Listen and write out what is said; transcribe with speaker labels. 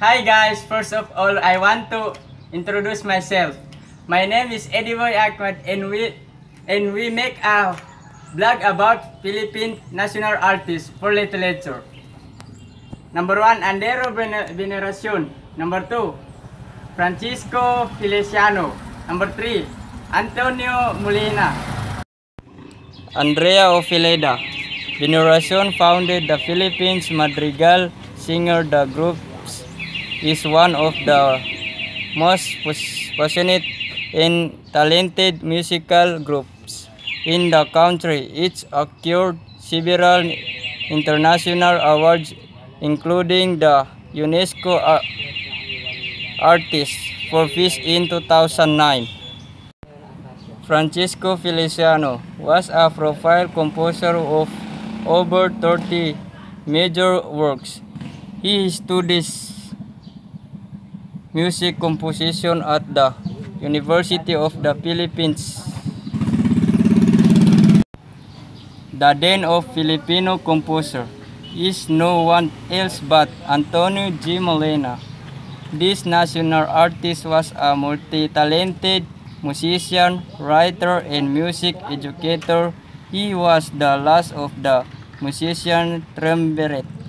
Speaker 1: Hi guys, first of all, I want to introduce myself. My name is Eddie Boy Akmad and we and we make a blog about Philippine national artists for literature. Number one, Andero Vene- Veneracion. Number two, Francisco Feliciano. Number three, Antonio Molina. Andrea Ofilada. Veneracion founded the Philippines Madrigal singer. The group is one of the most passionate and talented musical groups in the country. It's acquired several international awards, including the UNESCO Ar- Artist for Peace in 2009. Francisco Feliciano was a profile composer of over 30 major works. He studies music composition at the University of the Philippines. The den of Filipino composer is no one else but Antonio G. Molina. This national artist was a multi-talented musician, writer, and music educator. He was the last of the musician triumvirate.